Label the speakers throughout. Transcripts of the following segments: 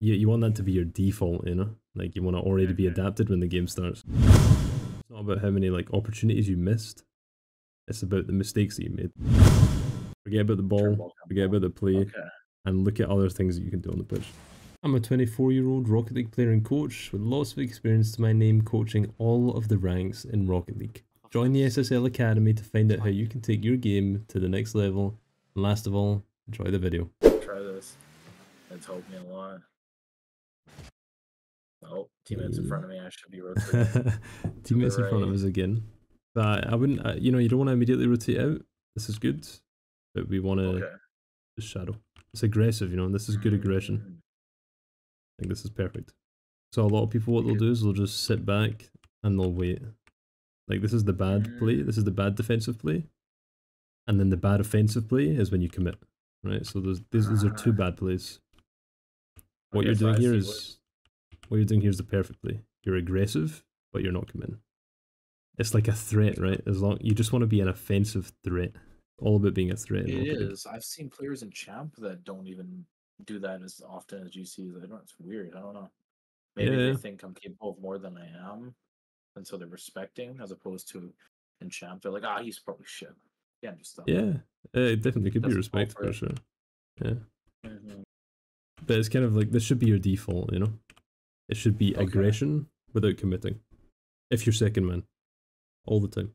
Speaker 1: you, you want that to be your default, you know? Like you want to already be mm-hmm. adapted when the game starts. It's not about how many like opportunities you missed. It's about the mistakes that you made. Forget about the ball, forget about the play,
Speaker 2: Okay.
Speaker 1: and look at other things that you can do on the pitch. I'm a 24 year old Rocket League player and coach with lots of experience to my name coaching all of the ranks in Rocket League. Join the SSL Academy to find out how you can take your game to the next level. And last of all, enjoy the video.
Speaker 2: Try this. It's helped me a lot. Oh, teammates in front of me. I should be rotating.
Speaker 1: Teammates in front of us again. But I wouldn't, uh, you know, you don't want to immediately rotate out. This is good, but we want to
Speaker 2: okay.
Speaker 1: just shadow. It's aggressive, you know, and this is good aggression.
Speaker 2: Mm,
Speaker 1: I think this is perfect. So a lot of people, what they'll do is they'll just sit back and they'll wait. Like this is the bad play. This is the bad defensive play, and then the bad offensive play is when you commit. Right. So those these, those are two bad plays. What you're doing
Speaker 2: I
Speaker 1: here is what you're doing here is the perfect play. You're aggressive, but you're not committing. It's like a threat, right? As long you just want to be an offensive threat. All about being a threat. It is.
Speaker 2: It
Speaker 1: Rocket League.
Speaker 2: is. I've seen players in champ that don't even do that as often as GC. I don't. It's weird. I don't know. Maybe
Speaker 1: Yeah.
Speaker 2: they think I'm capable of more than I am, and so they're respecting as opposed to in champ. They're like, ah, he's probably shit. Yeah, just stop.
Speaker 1: Yeah, uh, it definitely could be respect
Speaker 2: for
Speaker 1: sure. Yeah.
Speaker 2: Mhm.
Speaker 1: But it's kind of like this should be your default, you know? It should be
Speaker 2: Okay.
Speaker 1: aggression without committing. If you're second man. All the time.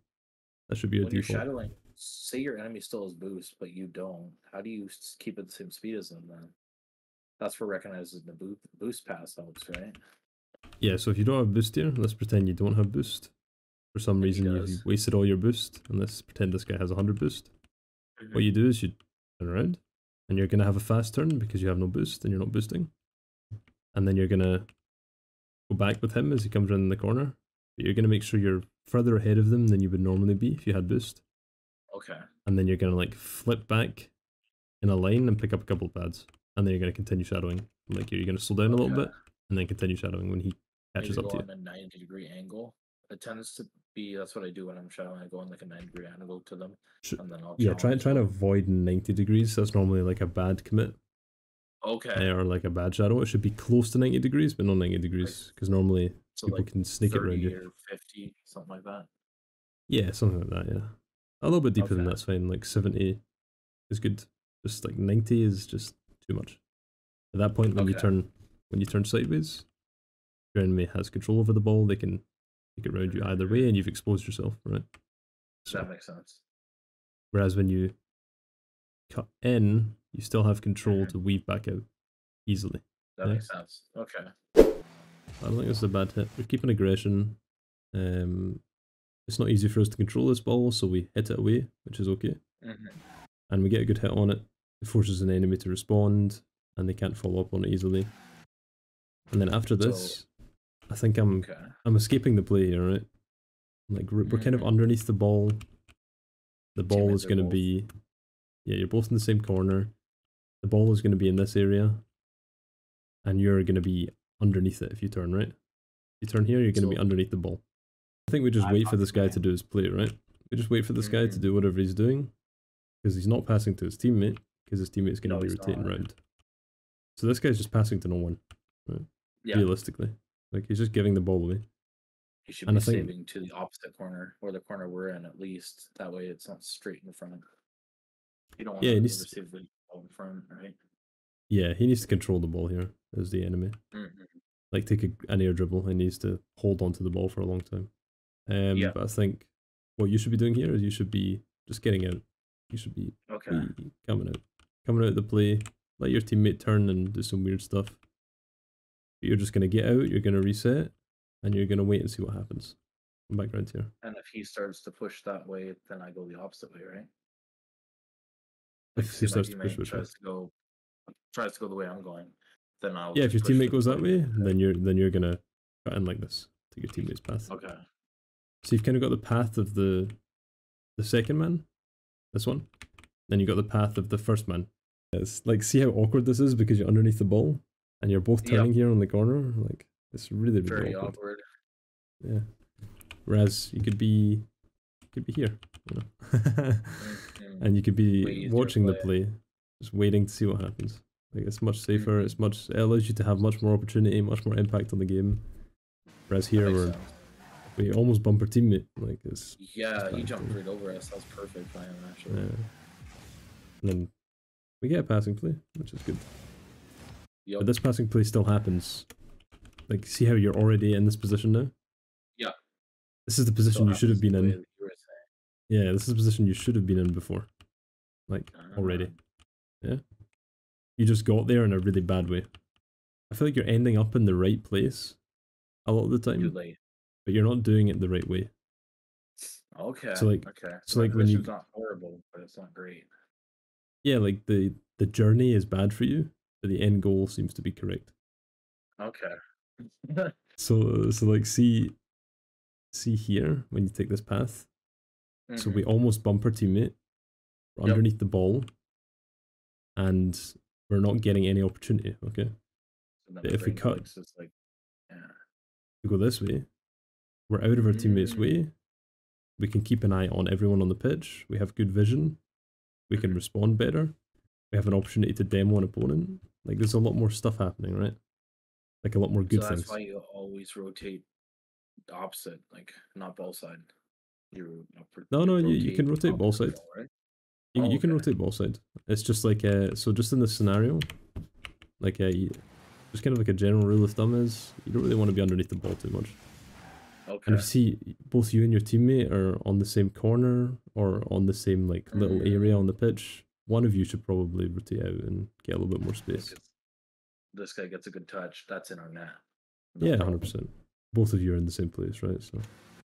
Speaker 1: That should be your
Speaker 2: When you're shadowing, say your enemy still has boost, but you don't. How do you keep it the same speed as them then? That's for recognizing the boost boost pass helps, right?
Speaker 1: Yeah, so if you don't have boost here, let's pretend you don't have boost. For some reason you wasted all your boost, and let's pretend this guy has 100 boost.
Speaker 2: Mm-hmm.
Speaker 1: What you do is you turn around, and you're going to have a fast turn because you have no boost and you're not boosting. And then you're going to go back with him as he comes around the corner. But you're going to make sure you're further ahead of them than you would normally be if you had boost.
Speaker 2: Okay.
Speaker 1: and then you're gonna like flip back in a line and pick up a couple of pads, and then you're gonna continue shadowing. Like you're gonna slow down a little bit, and then continue shadowing when he catches up to you.
Speaker 2: on a 90 degree angle. It tends to be that's what I do when I'm shadowing. I go on like a 90 degree angle to them, and then I'll
Speaker 1: Yeah, try try to
Speaker 2: them.
Speaker 1: avoid ninety degrees. That's normally like a bad commit
Speaker 2: Okay.
Speaker 1: or like a bad shadow. It should be close to ninety degrees, but not ninety degrees, because normally
Speaker 2: So
Speaker 1: people
Speaker 2: like
Speaker 1: can sneak it around
Speaker 2: 30
Speaker 1: you.
Speaker 2: or 50, something like that.
Speaker 1: Yeah, something like that. Yeah, a little bit deeper than that's fine. Like seventy is good. Just like ninety is just too much. At that point, when you turn when you turn sideways, your enemy has control over the ball. They can take it around you either mm-hmm. way, and you've exposed yourself, right? So,
Speaker 2: That makes sense.
Speaker 1: whereas when you cut in, you still have control
Speaker 2: Mhm.
Speaker 1: to weave back out easily.
Speaker 2: That makes sense. Okay.
Speaker 1: I don't think this is a bad hit. We're keeping aggression. Um, it's not easy for us to control this ball, so we hit it away, which is okay.
Speaker 2: hmm
Speaker 1: and we get a good hit on it. It forces an enemy to respond, and they can't follow up on it easily. And then after
Speaker 2: So-
Speaker 1: this, I think I'm
Speaker 2: Okay.
Speaker 1: I'm escaping the play here, right? Like we're, we're kind of
Speaker 2: Mhm.
Speaker 1: underneath the ball. The ball
Speaker 2: Teammates
Speaker 1: is going to be, yeah, you're both in the same corner. The ball is going to be in this area, and you're going to be underneath it if you turn right. If you turn here, you're going to be underneath the ball. I think we just
Speaker 2: I'm
Speaker 1: wait for this guy to do his play, right? We just wait for this guy to
Speaker 2: Mhm.
Speaker 1: do whatever he's doing, because he's not passing to his teammate, because his teammate's going to
Speaker 2: No,
Speaker 1: be rotating
Speaker 2: not.
Speaker 1: around. So this guy's just passing to no one,
Speaker 2: Yeah.
Speaker 1: realistically. Like he's just giving the ball away.
Speaker 2: You should
Speaker 1: And
Speaker 2: be
Speaker 1: I think-
Speaker 2: saving to the opposite corner or the corner we're in at least. That way it's not straight in front. You don't want
Speaker 1: Yeah,
Speaker 2: to
Speaker 1: to-
Speaker 2: receive the in front, right?
Speaker 1: Yeah, he needs to control the ball here as the enemy.
Speaker 2: Mm-hmm.
Speaker 1: Like take a, an air dribble, he needs to hold onto the ball for a long time. Um,
Speaker 2: Yeah.
Speaker 1: But I think what you should be doing here is you should be just getting out. You should be,
Speaker 2: Okay.
Speaker 1: be coming out, coming out of the play. Let your teammate turn and do some weird stuff. But you're just gonna get out. You're gonna reset, and you're gonna wait and see what happens. Come back around here.
Speaker 2: And if he starts to push that way, then I go the opposite way, right?
Speaker 1: If he starts to push which
Speaker 2: tries to go tries to go the way I'm going, then I'll
Speaker 1: Yeah, if your teammate goes that way, then you're then you're gonna cut in like this. Take your teammate's path.
Speaker 2: Okay.
Speaker 1: So you've kind of got the path of the the second man, this one. Then you got the path of the first man. It's like see how awkward this is because you're underneath the ball and you're both
Speaker 2: Yep.
Speaker 1: turning here on the corner. Like it's really really
Speaker 2: Very
Speaker 1: awkward.
Speaker 2: awkward.
Speaker 1: Yeah. Whereas you could be could be here, you know. And you could be watching the
Speaker 2: play.
Speaker 1: just waiting to see what happens. Like it's much safer.
Speaker 2: Mhm.
Speaker 1: It's much. It allows you to have much more opportunity, much more impact on the game. Whereas here, we're
Speaker 2: sense.
Speaker 1: we almost bump our teammate. Like it's
Speaker 2: Yeah, he
Speaker 1: fine,
Speaker 2: jumped right over us. That's perfect by him actually.
Speaker 1: yeah. And then we get a passing play, which is good.
Speaker 2: Yup.
Speaker 1: But this passing play still happens. Like, see how you're already in this position now?
Speaker 2: Yeah.
Speaker 1: This is the position
Speaker 2: Still
Speaker 1: you should have been in.
Speaker 2: that you were saying.
Speaker 1: Yeah, this is a position you should have been in before. Like, already.
Speaker 2: Ah.
Speaker 1: Yeah? You just got there in a really bad way. I feel like you're ending up in the right place a lot of the time, but you're not doing it the right way.
Speaker 2: Okay.
Speaker 1: So like-
Speaker 2: okay.
Speaker 1: so like when you-
Speaker 2: not horrible, but it's not great.
Speaker 1: Yeah, like the the journey is bad for you, but the end goal seems to be correct.
Speaker 2: Okay.
Speaker 1: So so like see see here when you take this path. So we
Speaker 2: Mhm.
Speaker 1: almost bump our teammate. We're
Speaker 2: Yep.
Speaker 1: underneath the ball. And we're not getting any opportunity, okay? But if we cut-
Speaker 2: it's like, yeah.
Speaker 1: To go this way. We're out of our teammate's
Speaker 2: Mm.
Speaker 1: way. We can keep an eye on everyone on the pitch. We have good vision. We can
Speaker 2: Mhm.
Speaker 1: respond better. We have an opportunity to demo an opponent. Like there's a lot more stuff happening, right? Like a lot more good
Speaker 2: so that's
Speaker 1: things.
Speaker 2: why you always rotate the opposite, like not ball side. You upper-
Speaker 1: No, no, you- you can rotate ball side.
Speaker 2: control, right?
Speaker 1: You,
Speaker 2: Oh,
Speaker 1: you can rotate ball side. It's just like uh so just in this scenario, like uh, you, just kind of like a general rule of thumb is you don't really want to be underneath the ball too much.
Speaker 2: Okay.
Speaker 1: And if you see both you and your teammate are on the same corner or on the same like little area on the pitch, one of you should probably rotate out and get a little bit more space.
Speaker 2: This guy gets a good touch. That's in our net. No
Speaker 1: Yeah, hundred percent. Both of you are in the same place, right? So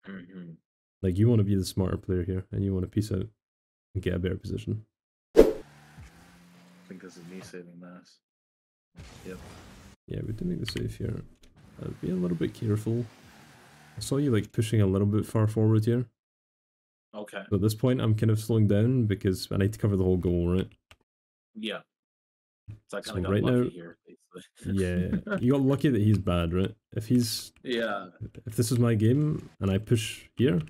Speaker 2: Mhm.
Speaker 1: Like you want to be the smarter player here, and you want to piece out and get a better position.
Speaker 2: I think this is me saving this. Yep.
Speaker 1: Yeah, we do make the save here. Uh, be a little bit careful. I saw you like pushing a little bit far forward here.
Speaker 2: Okay.
Speaker 1: So at this point, I'm kind of slowing down because I need to cover the whole goal, right?
Speaker 2: Yeah. So
Speaker 1: So
Speaker 2: kind of got
Speaker 1: right now-
Speaker 2: here.
Speaker 1: Yeah, you got lucky that he's bad, right? If he's
Speaker 2: yeah.
Speaker 1: if this is my game and I push here,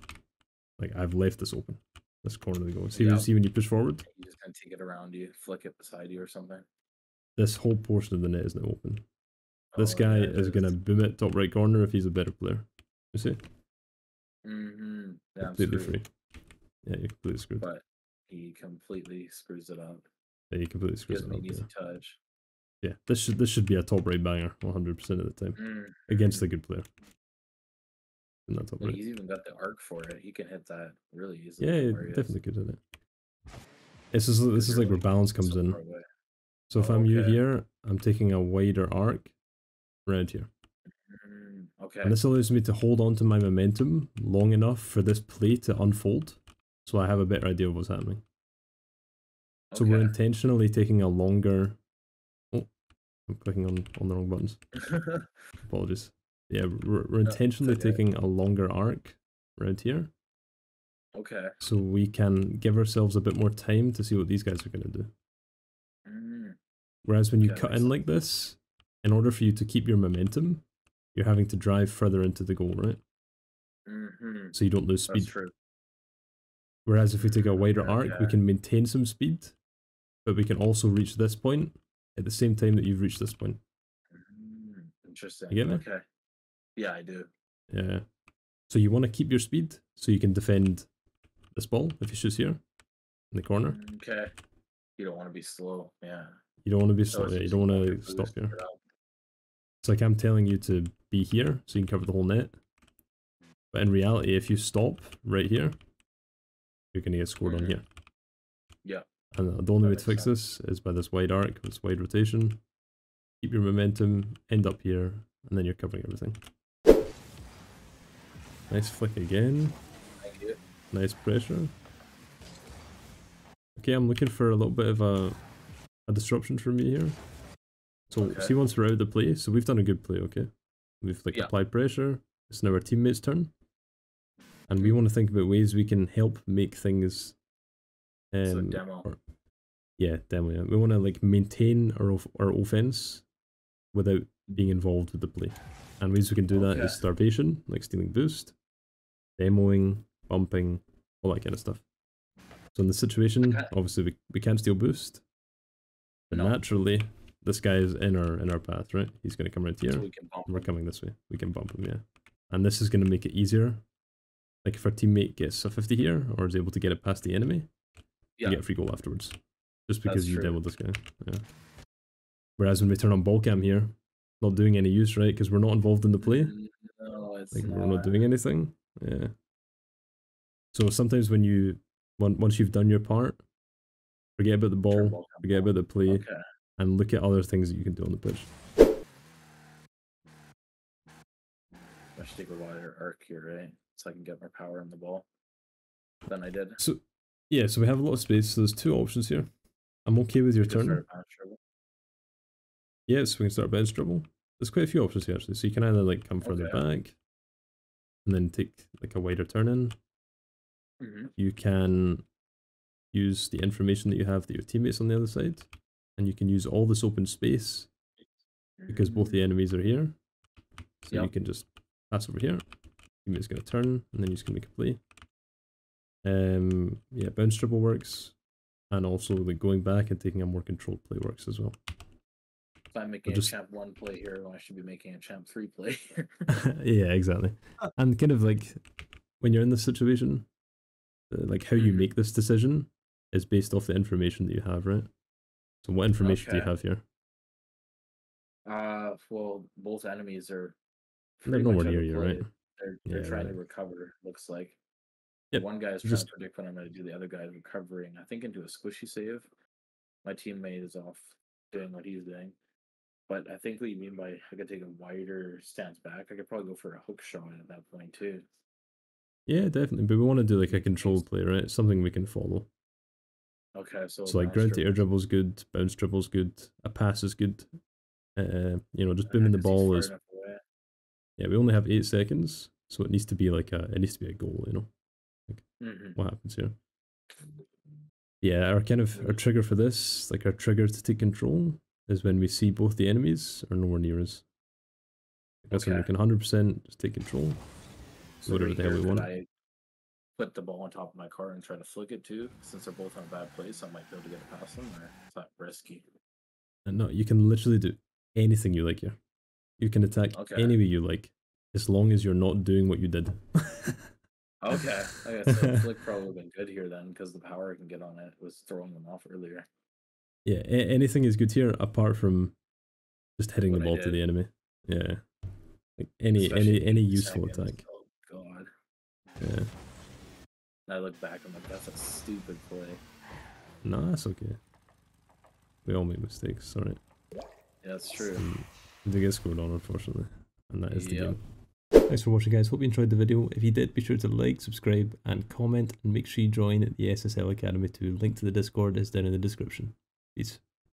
Speaker 1: like I've left this open. This corner of the goal. See,
Speaker 2: Yeah.
Speaker 1: see when you push forward,
Speaker 2: You just kind of take it around you, flick it beside you or something.
Speaker 1: this whole portion of the net is now open. This
Speaker 2: Oh,
Speaker 1: guy
Speaker 2: is
Speaker 1: is gonna boom it top right corner if he's a better player. You see,
Speaker 2: Mm-hmm. Yeah,
Speaker 1: completely free. Yeah, you're completely screwed.
Speaker 2: But he completely screws it up.
Speaker 1: Yeah, you completely screws it up.
Speaker 2: easy
Speaker 1: Yeah.
Speaker 2: touch.
Speaker 1: yeah, this should this should be a top right banger 100 percent of the time
Speaker 2: Mm.
Speaker 1: against a good player. In that top
Speaker 2: And he's even got the arc for it. He can hit that really easily.
Speaker 1: Yeah,
Speaker 2: from
Speaker 1: yeah,
Speaker 2: where he is.
Speaker 1: definitely good at it. This is this is like where balance
Speaker 2: so
Speaker 1: comes in. So if
Speaker 2: Oh,
Speaker 1: I'm you here, I'm taking a wider arc around here.
Speaker 2: Mm, okay.
Speaker 1: And this allows me to hold on to my momentum long enough for this play to unfold. So I have a better idea of what's happening. So we're intentionally taking a longer Oh I'm clicking on, on the wrong buttons. Apologies. Yeah, we're, we're intentionally
Speaker 2: okay.
Speaker 1: taking a longer arc around here.
Speaker 2: okay.
Speaker 1: So we can give ourselves a bit more time to see what these guys are gonna do.
Speaker 2: Mm,
Speaker 1: Whereas when you
Speaker 2: Okay,
Speaker 1: cut in like this, in order for you to keep your momentum, you're having to drive further into the goal, right?
Speaker 2: hmm
Speaker 1: So you don't lose
Speaker 2: That's
Speaker 1: speed.
Speaker 2: true.
Speaker 1: Whereas if we take a wider
Speaker 2: Okay,
Speaker 1: arc, we can maintain some speed, but we can also reach this point at the same time that you've reached this point.
Speaker 2: Mm, interesting.
Speaker 1: get me?
Speaker 2: Okay. Yeah, I do.
Speaker 1: Yeah. So you want to keep your speed so you can defend this ball if he shoots here in the corner.
Speaker 2: Mm, Okay. You don't want to be slow. Yeah.
Speaker 1: You don't want to be slow. Yeah, you don't want to stop here. It's like I'm telling you to be here so you can cover the whole net. But in reality, if you stop right here, you're going to get scored on
Speaker 2: Mhm.
Speaker 1: here.
Speaker 2: Yeah.
Speaker 1: And the only way to fix this is by this wide arc, this wide rotation. Keep your momentum, end up here, and then you're covering everything. Nice flick again.
Speaker 2: Thank you.
Speaker 1: Nice pressure. Okay, I'm looking for a little bit of a, a disruption for me here. So
Speaker 2: Okay.
Speaker 1: see once we're out of the play, so we've done a good play, okay? We've like
Speaker 2: Yeah.
Speaker 1: applied pressure. It's now our teammate's turn. And
Speaker 2: Mm-hmm.
Speaker 1: we want to think about ways we can help make things um
Speaker 2: so demo.
Speaker 1: or- yeah, demo. Yeah. We want to like maintain our our offense without being involved with the play. And ways we can do that
Speaker 2: Okay.
Speaker 1: is starvation, like stealing boost, demoing, bumping, all that kind of stuff. So in this situation,
Speaker 2: Okay.
Speaker 1: obviously we, we can't steal boost. But
Speaker 2: No.
Speaker 1: naturally, this guy is in our in our path, right? He's gonna come right here.
Speaker 2: So we
Speaker 1: we're coming this way. We can bump him, yeah. And this is gonna make it easier. Like if our teammate gets a 50 here or is able to get it past the enemy,
Speaker 2: Yeah.
Speaker 1: you get a free goal afterwards. Just because
Speaker 2: That's
Speaker 1: you
Speaker 2: true.
Speaker 1: with this guy. Yeah. Whereas when we turn on ball cam here, not doing any use, right? Because we're not involved in the play.
Speaker 2: Mm, No, it's
Speaker 1: Like
Speaker 2: not.
Speaker 1: we're not doing anything. Yeah. So sometimes when you once you've done your part, forget about the ball, forget about the play,
Speaker 2: Okay.
Speaker 1: and look at other things that you can do on the pitch.
Speaker 2: I should take a wider arc here, right? So I can get more power in the ball than I did.
Speaker 1: So yeah, so we have a lot of space. So there's two options here. I'm okay with your
Speaker 2: just
Speaker 1: turn.
Speaker 2: started match dribble.
Speaker 1: Yes, we can start bounce dribble. There's quite a few options here actually. So you can either like come further
Speaker 2: Okay.
Speaker 1: back and then take like a wider turn in.
Speaker 2: Mhm.
Speaker 1: You can use the information that you have that your teammates on the other side, and you can use all this open space because both the enemies are here. So you can just pass over here. Teammate's gonna turn, and then you're just gonna make a play. Um, yeah, bounce dribble works, and also like going back and taking a more controlled play works as well.
Speaker 2: If I'm making
Speaker 1: just-
Speaker 2: a champ one play here, I should be making a champ three play.
Speaker 1: yeah, exactly. And kind of like when you're in this situation, uh, like how you
Speaker 2: Mhm.
Speaker 1: make this decision is based off the information that you have, right? So what information do you have here?
Speaker 2: uh, well, both enemies are.
Speaker 1: They're nowhere near you, right?
Speaker 2: They're, they're
Speaker 1: Yeah,
Speaker 2: trying
Speaker 1: right.
Speaker 2: to recover. Looks like.
Speaker 1: Yep,
Speaker 2: One guy's
Speaker 1: just-
Speaker 2: trying to predict what I'm going to do. The other guy's recovering. I think into a squishy save. My teammate is off doing what he's doing. But I think what you mean by I could take a wider stance back. I could probably go for a hook shot at that point too.
Speaker 1: Yeah, definitely. But we want to do like a controlled play, right? Something we can follow.
Speaker 2: Okay, so
Speaker 1: So like ground to air
Speaker 2: dribble.
Speaker 1: dribble's good, bounce dribble's good, a pass is good. Uh, you know, just booming the ball is yeah. We only have eight seconds, so it needs to be like a it needs to be a goal. You know
Speaker 2: Mhm.
Speaker 1: what happens here. Yeah, our kind of our trigger for this, like our trigger to take control, is when we see both the enemies are nowhere near us. That's when we
Speaker 2: Okay.
Speaker 1: can hundred percent just take control.
Speaker 2: So
Speaker 1: whatever the hell we want.
Speaker 2: I put the ball on top of my car and try to flick it too? Since they're both on a bad place, I might be able to get it past them. Or is that risky?
Speaker 1: And no, you can literally do anything you like here. You can attack
Speaker 2: Okay.
Speaker 1: any way you like, as long as you're not doing what you did.
Speaker 2: Okay, I guess so flick probably been good here then, because the power I can get on it was throwing them off earlier.
Speaker 1: Yeah, a- anything is good here apart from just hitting the
Speaker 2: What I
Speaker 1: ball to the enemy. Yeah, like any
Speaker 2: Especially
Speaker 1: any any useful
Speaker 2: seconds.
Speaker 1: attack.
Speaker 2: Oh god!
Speaker 1: Yeah,
Speaker 2: I look back, I'm like, that's a stupid play.
Speaker 1: no, that's okay. We all make mistakes. Sorry,
Speaker 2: Yeah, that's true.
Speaker 1: um, they get scored on unfortunately, and that is the
Speaker 2: Yep.
Speaker 1: game. Thanks for watching, guys. Hope you enjoyed the video. If you did, be sure to like, subscribe, and comment, and make sure you join the SSL Academy too. Link to the Discord is down in the description. Peace.